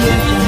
audio you.